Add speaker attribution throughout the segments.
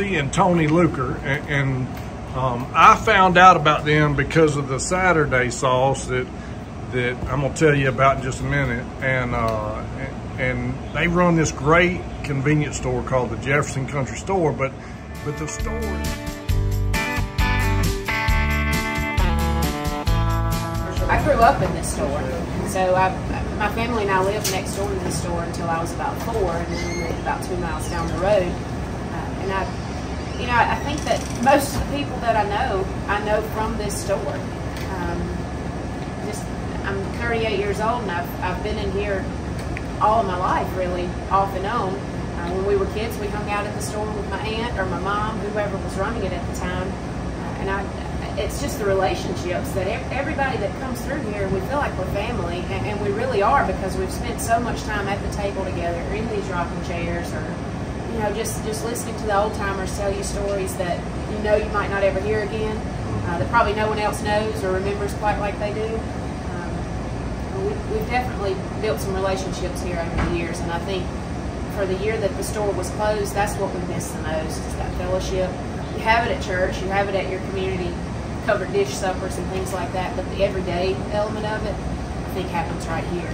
Speaker 1: and Tony Luker, and, and um, I found out about them because of the Saturday sauce that that I'm gonna tell you about in just a minute. And uh, and they run this great convenience store called the Jefferson Country Store, but but the store.
Speaker 2: I grew up in this store, so I, my family and I lived next door to this store until I was about four, and then we lived about two miles down the road. Uh, and I, you know, I think that most of the people that I know, I know from this store. Um, just, I'm 38 years old, and I've, I've been in here all of my life, really, off and on. Uh, when we were kids, we hung out at the store with my aunt or my mom, whoever was running it at the time. Uh, and I, it's just the relationships that everybody that comes through here, we feel like we're family, and, and, we really are because we've spent so much time at the table together, in these rocking chairs, or you know, just just listening to the old timers tell you stories that you know you might not ever hear again, uh, that probably no one else knows or remembers quite like they do. Um, we, we've definitely built some relationships here over the years, and I think for the year that the store was closed, that's what we miss the most is that fellowship. You have it at church, you have it at your community covered dish suppers and things like that, but the everyday element of it, I think happens right here.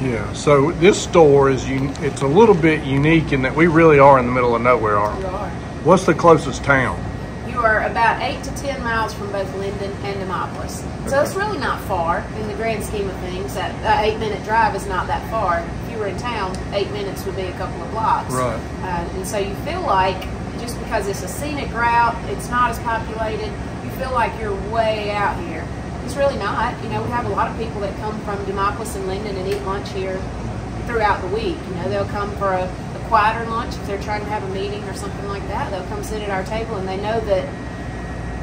Speaker 1: Yeah, so this store is it's a little bit unique in that we really are in the middle of nowhere, aren't
Speaker 2: we? Are.
Speaker 1: What's the closest town?
Speaker 2: You are about eight to ten miles from both Linden and Demopolis. Okay. So it's really not far in the grand scheme of things. That, that eight minute drive is not that far. If you were in town, eight minutes would be a couple of blocks.
Speaker 1: Right.
Speaker 2: Uh, and so you feel like just because it's a scenic route, it's not as populated, you feel like you're way out here. It's really not. You know, we have a lot of people that come from Demopolis and Linden and eat lunch here throughout the week. You know, they'll come for a, a quieter lunch if they're trying to have a meeting or something like that. They'll come sit at our table and they know that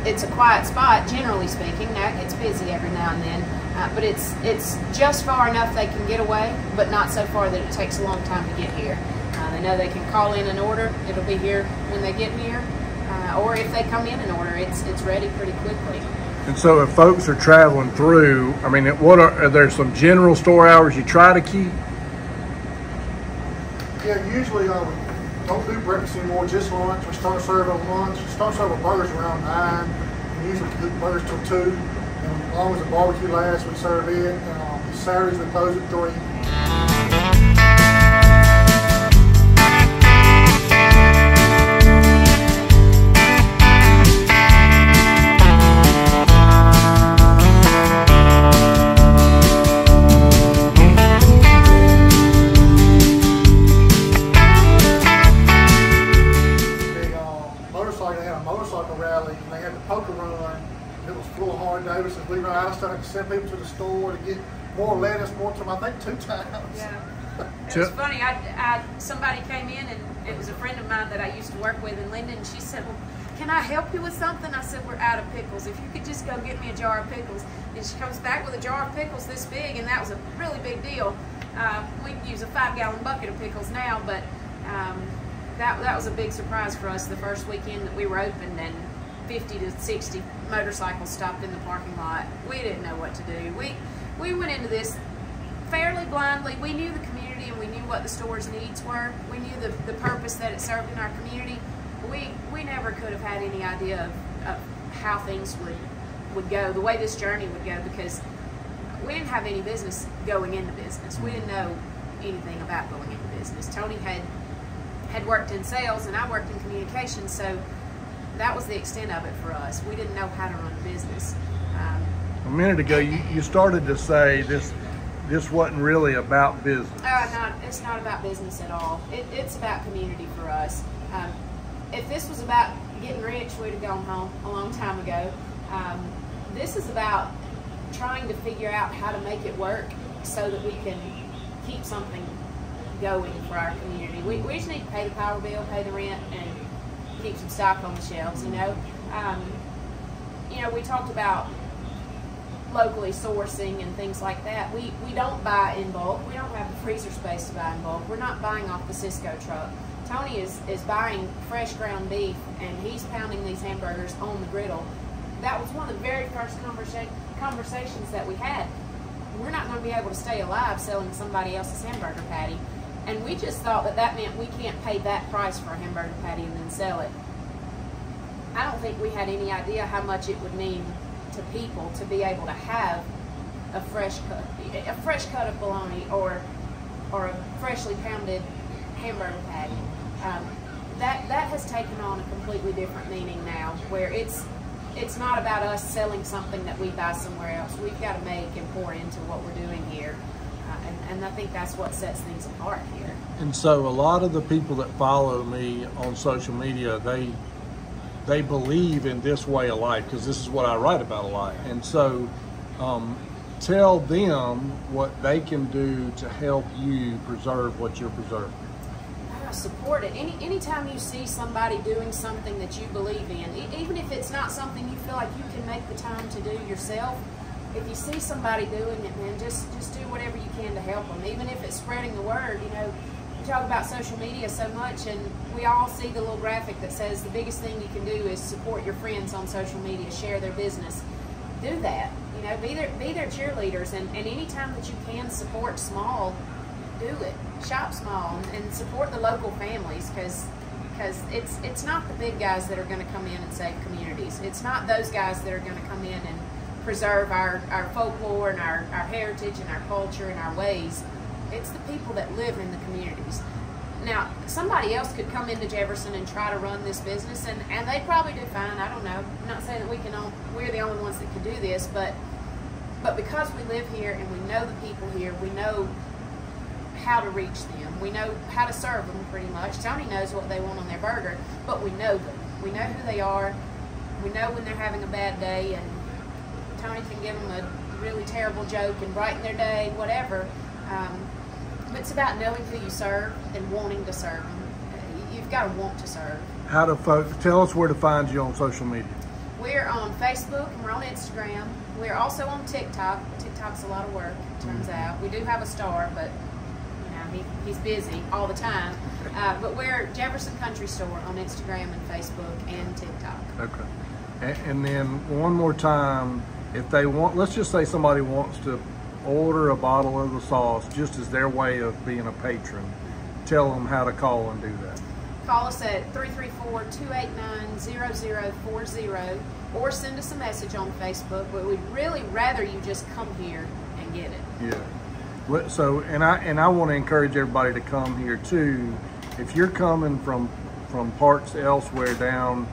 Speaker 2: it's a quiet spot, generally speaking. Now it gets busy every now and then, uh, but it's it's just far enough they can get away, but not so far that it takes a long time to get here. Uh, they know they can call in an order; it'll be here when they get here, uh, or if they come in and order, it's it's ready pretty quickly.
Speaker 1: And so if folks are traveling through, I mean, what are, are there some general store hours you try to keep?
Speaker 3: Yeah, usually I um, don't do breakfast anymore, just lunch. We start serving lunch. We start serving burgers around 9. We usually do burgers till 2. And as long as the barbecue lasts, we serve it. Um, Saturdays we close at 3. Warren Davis and Leroy Addison. to send people to the store to get more lettuce, more tomato. I think two times.
Speaker 2: Yeah. It was funny. I, I, somebody came in and it was a friend of mine that I used to work with in Linden. And she said, "Well, can I help you with something?" I said, "We're out of pickles. If you could just go get me a jar of pickles." And she comes back with a jar of pickles this big, and that was a really big deal. Uh, we use a five-gallon bucket of pickles now, but um, that that was a big surprise for us the first weekend that we were open and 50 to 60 motorcycles stopped in the parking lot. We didn't know what to do. We we went into this fairly blindly. We knew the community and we knew what the store's needs were. We knew the, the purpose that it served in our community. We we never could have had any idea of, of how things would would go, the way this journey would go, because we didn't have any business going into business. We didn't know anything about going into business. Tony had had worked in sales and I worked in communications, so that was the extent of it for us. We didn't know how to run a business. Um,
Speaker 1: a minute ago, you, you started to say this this wasn't really about business.
Speaker 2: Uh, not, it's not about business at all. It, it's about community for us. Um, if this was about getting rich, we'd have gone home a long time ago. Um, this is about trying to figure out how to make it work so that we can keep something going for our community. We, we just need to pay the power bill, pay the rent, and keep some stock on the shelves, you know. Um, you know, we talked about locally sourcing and things like that. We, we don't buy in bulk. We don't have the freezer space to buy in bulk. We're not buying off the Sysco truck. Tony is, is buying fresh ground beef and he's pounding these hamburgers on the griddle. That was one of the very first conversa conversations that we had. We're not going to be able to stay alive selling somebody else's hamburger patty. And we just thought that that meant we can't pay that price for a hamburger patty and then sell it. I don't think we had any idea how much it would mean to people to be able to have a fresh cut, a fresh cut of bologna or or a freshly pounded hamburger patty. Um, that that has taken on a completely different meaning now, where it's it's not about us selling something that we buy somewhere else. We've got to make and pour into what we're doing here, and, I think that's what sets things apart here.
Speaker 1: And so, a lot of the people that follow me on social media, they they believe in this way of life because this is what I write about a lot. And so, um, tell them what they can do to help you preserve what you're preserving.
Speaker 2: I support it. Any anytime you see somebody doing something that you believe in, even if it's not something you feel like you can make the time to do yourself, if you see somebody doing it, man, just just do whatever you can to help them. Even if it's spreading the word, you know, we talk about social media so much, and we all see the little graphic that says the biggest thing you can do is support your friends on social media, share their business. Do that. You know, be their be their cheerleaders, and, and anytime that you can support small, do it. Shop small and, support the local families because because it's it's not the big guys that are going to come in and save communities. It's not those guys that are going to come in and preserve our, our folklore and our, our heritage and our culture and our ways it's the people that live in the communities. Now, somebody else could come into Jefferson and try to run this business, and, and they'd probably do fine. I don't know. I'm not saying that we can. All, we're the only ones that can do this, but but because we live here and we know the people here, we know how to reach them. We know how to serve them pretty much. Tony knows what they want on their burger, but we know them. We know who they are. We know when they're having a bad day, and Tony can give them a really terrible joke and brighten their day, whatever. Um, it's about knowing who you serve and wanting to serve them. You've got to want to serve.
Speaker 1: How to folks tell us where to find you on social media?
Speaker 2: We're on Facebook and we're on Instagram. We're also on TikTok. TikTok's a lot of work, it turns mm-hmm. out. We do have a star, but you know he, he's busy all the time. Uh, but we're Jefferson Country Store on Instagram and Facebook and TikTok.
Speaker 1: Okay. And, and then one more time, if they want, let's just say somebody wants to order a bottle of the sauce just as their way of being a patron, tell them how to call and do that.
Speaker 2: Call us at 334-289-0040 or send us a message on Facebook, but we'd really rather you just come here and get it.
Speaker 1: Yeah. So, and I and I want to encourage everybody to come here too. If you're coming from from parts elsewhere down,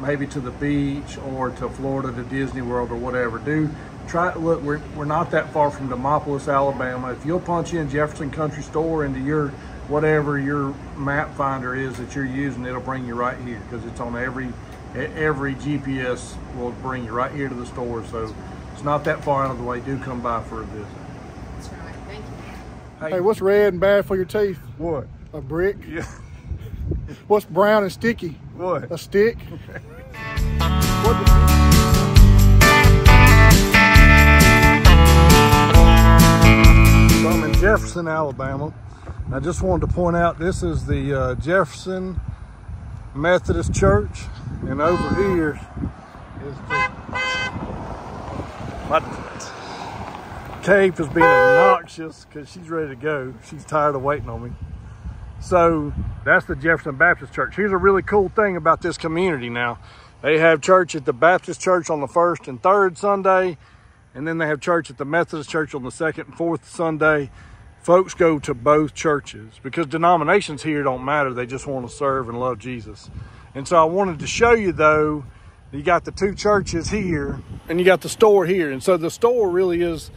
Speaker 1: maybe to the beach or to Florida to Disney World or whatever, do try look we're, we're not that far from demopolis alabama. If you'll punch in jefferson country store into your whatever your map finder is that you're using it'll bring you right here because it's on every every gps will bring you right here to the store. So it's not that far out of the way. Do come by for a visit.
Speaker 2: That's right. Thank you
Speaker 3: hey, hey what's red and bad for your teeth?
Speaker 1: What?
Speaker 3: A brick?
Speaker 1: Yeah.
Speaker 3: What's brown and sticky
Speaker 1: what
Speaker 3: a stick
Speaker 1: what Jefferson, Alabama. I just wanted to point out this is the uh, Jefferson Methodist Church, and over here is the. My Cape is being obnoxious because she's ready to go. She's tired of waiting on me. So that's the Jefferson Baptist Church. Here's a really cool thing about this community now. They have church at the Baptist Church on the first and third Sunday, and then they have church at the Methodist Church on the second and fourth Sunday folks go to both churches because denominations here don't matter. They just want to serve and love Jesus. And so I wanted to show you though, you got the two churches here and you got the store here. And so the store really is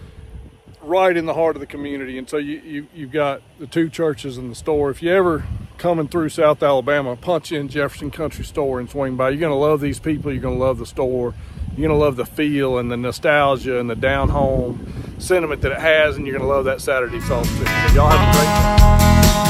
Speaker 1: right in the heart of the community. And so you, you, you've got the two churches and the store. If you ever coming through South Alabama, punch in Jefferson Country Store and swing by. You're going to love these people. You're going to love the store. You're going to love the feel and the nostalgia and the down home sentiment that it has, and you're going to love that Saturday too. So y'all have a great day.